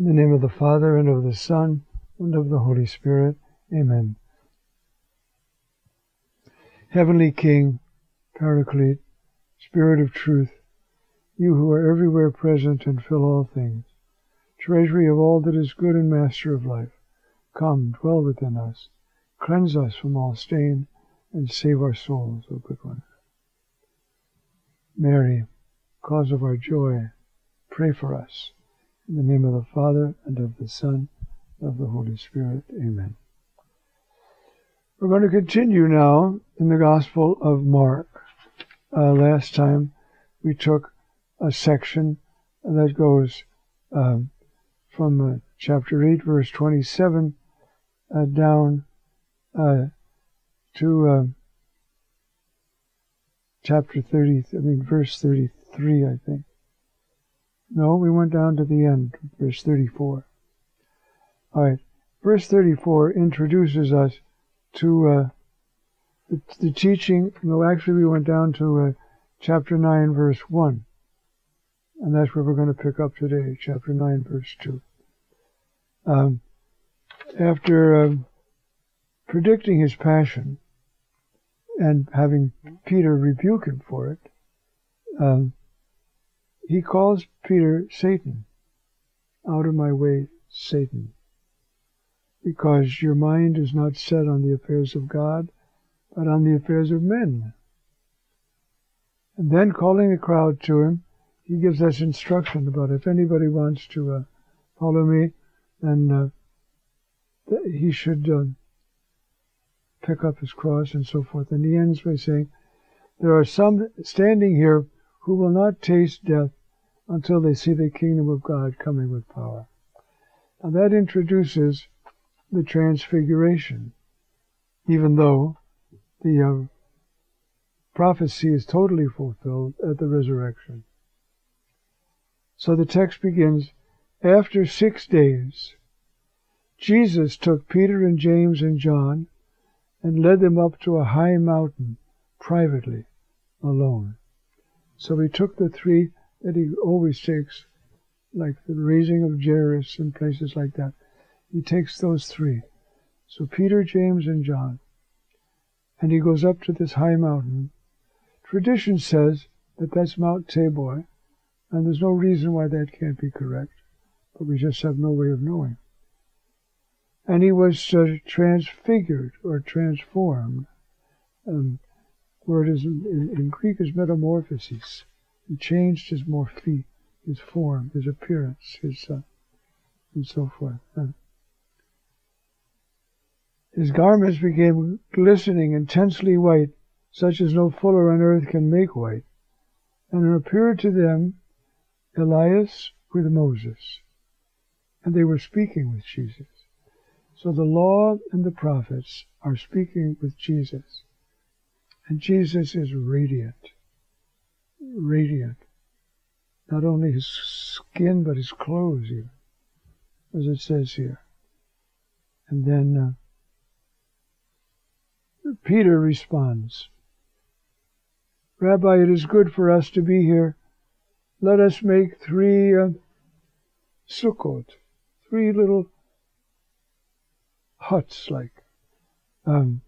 In the name of the Father, and of the Son, and of the Holy Spirit. Amen. Heavenly King, Paraclete, Spirit of truth, you who are everywhere present and fill all things, treasury of all that is good and master of life, come, dwell within us, cleanse us from all stain, and save our souls, O good one. Mary, cause of our joy, pray for us. In the name of the Father, and of the Son, and of the Holy Spirit. Amen. We're going to continue now in the Gospel of Mark. Uh, last time we took a section that goes um, from uh, chapter 8, verse 27, uh, down uh, to uh, chapter 30, I mean, verse 33, I think. No, we went down to the end, verse 34. All right. Verse 34 introduces us to uh, the, the, teaching. No, actually, we went down to uh, chapter 9, verse 1. And that's where we're going to pick up today, chapter 9, verse 2. Um, after uh, predicting his passion and having Peter rebuke him for it, um, he calls Peter Satan. Out of my way, Satan. Because your mind is not set on the affairs of God, but on the affairs of men. And then calling the crowd to him, he gives us instruction about if anybody wants to uh, follow me, then uh, he should uh, pick up his cross and so forth. And he ends by saying, There are some standing here who will not taste death until they see the kingdom of God coming with power. Now that introduces the transfiguration, even though the uh, prophecy is totally fulfilled at the resurrection. So the text begins, after six days, Jesus took Peter and James and John and led them up to a high mountain privately, alone. So he took the three that he always takes, like the raising of Jairus and places like that. He takes those three. So Peter, James, and John. And he goes up to this high mountain. Tradition says that that's Mount Tabor, and there's no reason why that can't be correct, but we just have no way of knowing. And he was uh, transfigured or transformed. Um, word is in, in Greek is metamorphosis. He changed his morphe, his form, his appearance, his uh, and so forth. Uh, his garments became glistening, intensely white, such as no fuller on earth can make white. And appeared to them Elias with Moses, and they were speaking with Jesus. So the law and the prophets are speaking with Jesus, and Jesus is radiant radiant. Not only his skin, but his clothes, even, as it says here. And then uh, Peter responds Rabbi, it is good for us to be here. Let us make three uh, sukkot, three little huts, like um,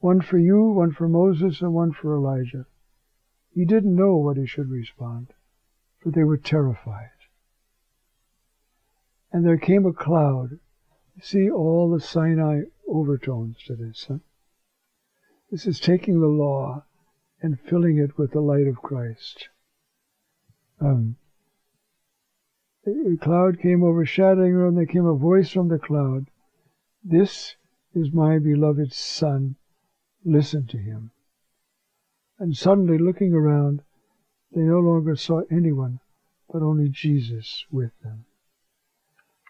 one for you, one for Moses, and one for Elijah. He didn't know what he should respond, for they were terrified. And there came a cloud. See all the Sinai overtones to this. Huh? This is taking the law and filling it with the light of Christ. Um, a cloud came overshadowing her, and there came a voice from the cloud This is my beloved Son. Listen to him. And suddenly, looking around, they no longer saw anyone, but only Jesus with them.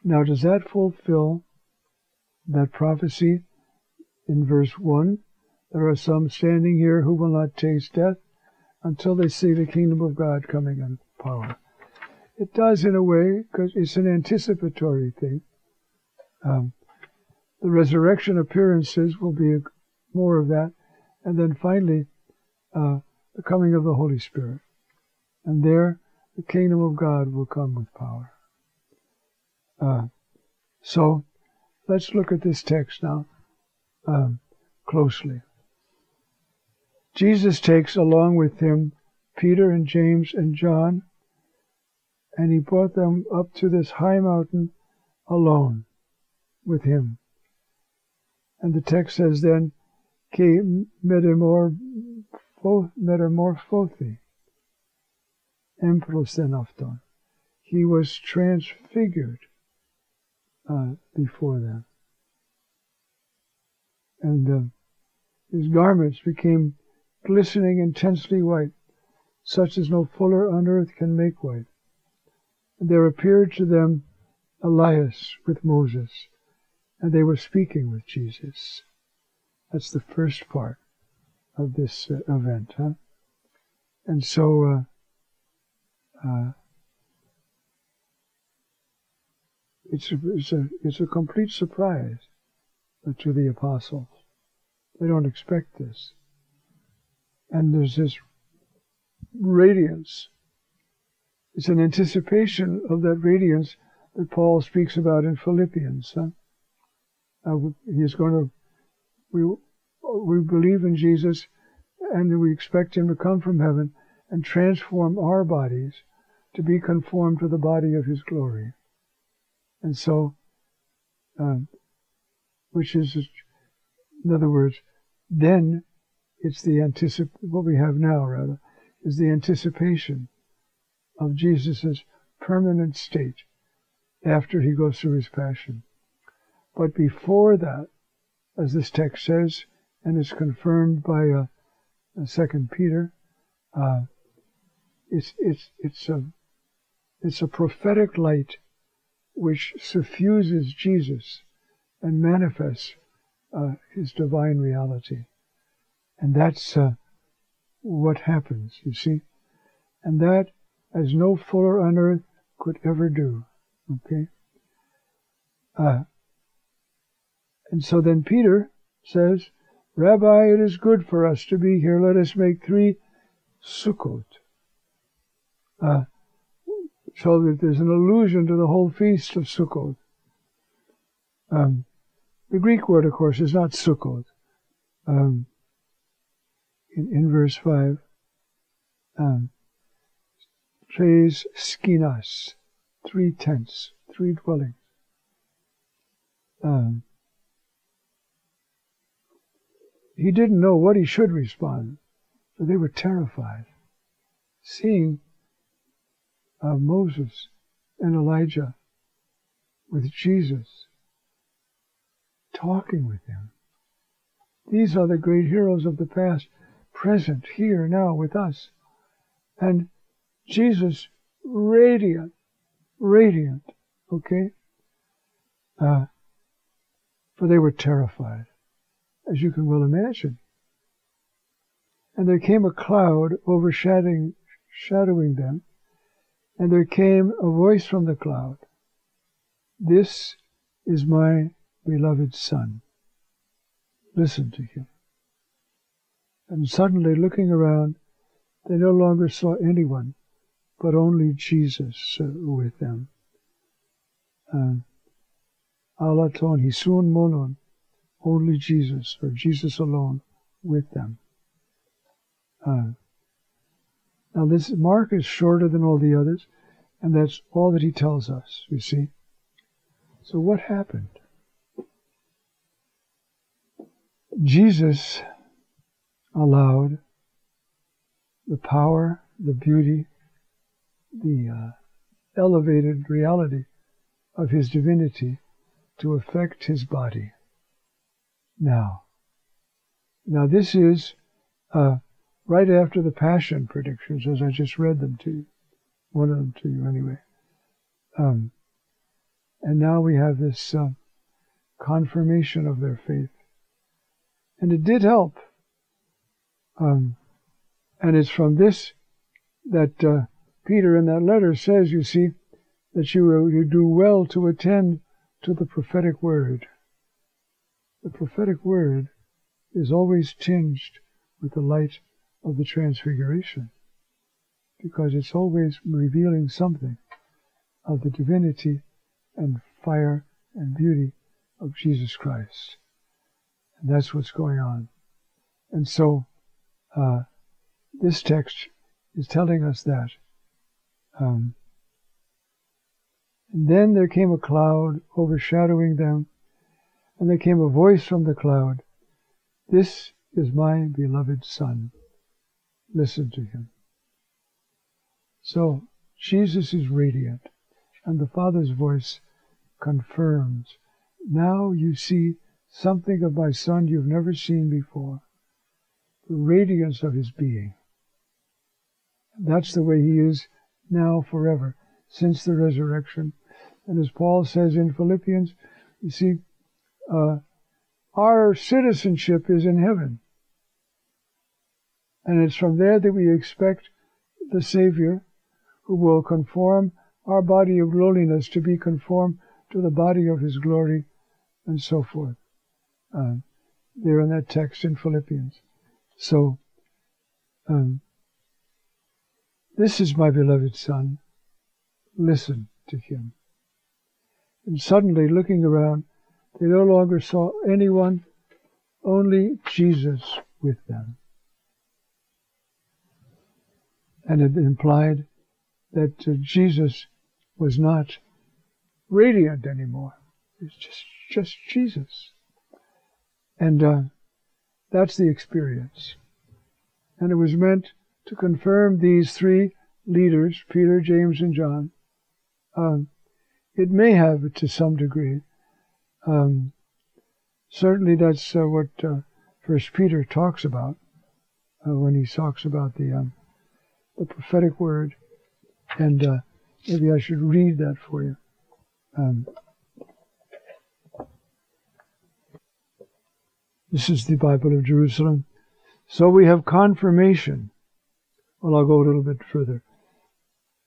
Now, does that fulfill that prophecy in verse 1? There are some standing here who will not taste death until they see the kingdom of God coming in power. It does in a way because it's an anticipatory thing. Um, the resurrection appearances will be more of that. And then finally, uh, the coming of the Holy Spirit. And there, the kingdom of God will come with power. Uh, so let's look at this text now um, closely. Jesus takes along with him Peter and James and John, and he brought them up to this high mountain alone with him. And the text says then, Ke metamorphothi, emprosenafton. He was transfigured uh, before them. And uh, his garments became glistening intensely white, such as no fuller on earth can make white. And there appeared to them Elias with Moses, and they were speaking with Jesus. That's the first part of this uh, event, huh? And so, uh, uh, it's a, it's a it's a complete surprise to the apostles. They don't expect this, and there's this radiance. It's an anticipation of that radiance that Paul speaks about in Philippians. Huh? Uh, he's going to, we, we believe in Jesus and we expect him to come from heaven and transform our bodies to be conformed to the body of his glory. And so, um, which is, in other words, then it's the anticip, what we have now rather, is the anticipation of Jesus' permanent state after he goes through his passion. But before that, as this text says, and is confirmed by uh, Second Peter, uh, it's it's it's a it's a prophetic light which suffuses Jesus and manifests uh, his divine reality, and that's uh, what happens. You see, and that as no fuller on earth could ever do. Okay? Uh, and so then Peter says, Rabbi, it is good for us to be here. Let us make three Sukkot. Uh, so that there's an allusion to the whole feast of Sukkot. Um, the Greek word, of course, is not Sukkot. Um, in, in verse 5, um, skinas three tents, three dwellings. Um, he didn't know what he should respond, so they were terrified. Seeing uh, Moses and Elijah with Jesus, talking with him. These are the great heroes of the past, present here now with us. And Jesus, radiant, radiant, okay? Uh, for they were terrified, as you can well imagine. And there came a cloud overshadowing shadowing them, and there came a voice from the cloud This is my beloved Son. Listen to him. And suddenly, looking around, they no longer saw anyone but only Jesus uh, with them. Uh, Alaton Hisun Monon, only Jesus, or Jesus alone with them. Uh, now this Mark is shorter than all the others, and that's all that he tells us, you see. So what happened? Jesus allowed the power, the beauty, the uh, elevated reality of his divinity to affect his body. Now, now this is uh, right after the passion predictions, as I just read them to you, one of them to you anyway. Um, and now we have this uh, confirmation of their faith, and it did help. Um, and it's from this that uh, Peter in that letter says, you see, that you, you do well to attend to the prophetic word. The prophetic word is always tinged with the light of the transfiguration because it's always revealing something of the divinity and fire and beauty of Jesus Christ. And that's what's going on. And so, uh, this text is telling us that. Um, and then there came a cloud overshadowing them, and there came a voice from the cloud This is my beloved Son. Listen to him. So, Jesus is radiant, and the Father's voice confirms. Now you see something of my Son you've never seen before the radiance of his being. That's the way he is now forever, since the resurrection. And as Paul says in Philippians, you see, uh, our citizenship is in heaven. And it's from there that we expect the Savior who will conform our body of lowliness to be conformed to the body of his glory and so forth. Uh, there in that text in Philippians. So, um, this is my beloved Son. Listen to him. And suddenly, looking around, they no longer saw anyone, only Jesus with them. And it implied that uh, Jesus was not radiant anymore. It's just, just Jesus. And uh, that's the experience. And it was meant to confirm these three leaders, Peter, James, and John. Um, it may have to some degree. Um, certainly, that's uh, what uh, First Peter talks about uh, when he talks about the um, the prophetic word. And uh, maybe I should read that for you. Um, This is the Bible of Jerusalem. So we have confirmation. Well, I'll go a little bit further.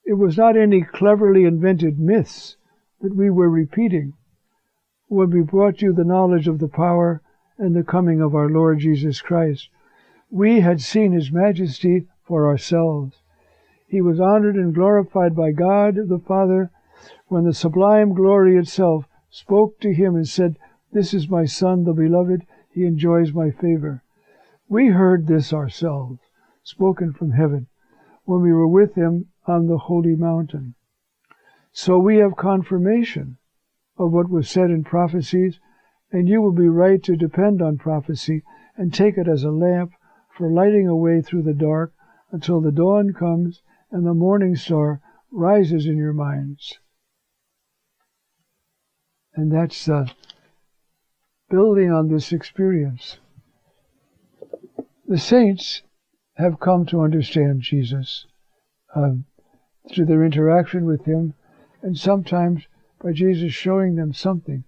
It was not any cleverly invented myths that we were repeating when we brought you the knowledge of the power and the coming of our Lord Jesus Christ. We had seen His majesty for ourselves. He was honored and glorified by God the Father when the sublime glory itself spoke to him and said, This is my Son, the beloved he enjoys my favor. We heard this ourselves, spoken from heaven, when we were with him on the holy mountain. So we have confirmation of what was said in prophecies, and you will be right to depend on prophecy and take it as a lamp for lighting a way through the dark until the dawn comes and the morning star rises in your minds. And that's uh, building on this experience. The saints have come to understand Jesus um, through their interaction with Him, and sometimes by Jesus showing them something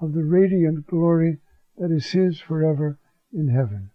of the radiant glory that is His forever in heaven.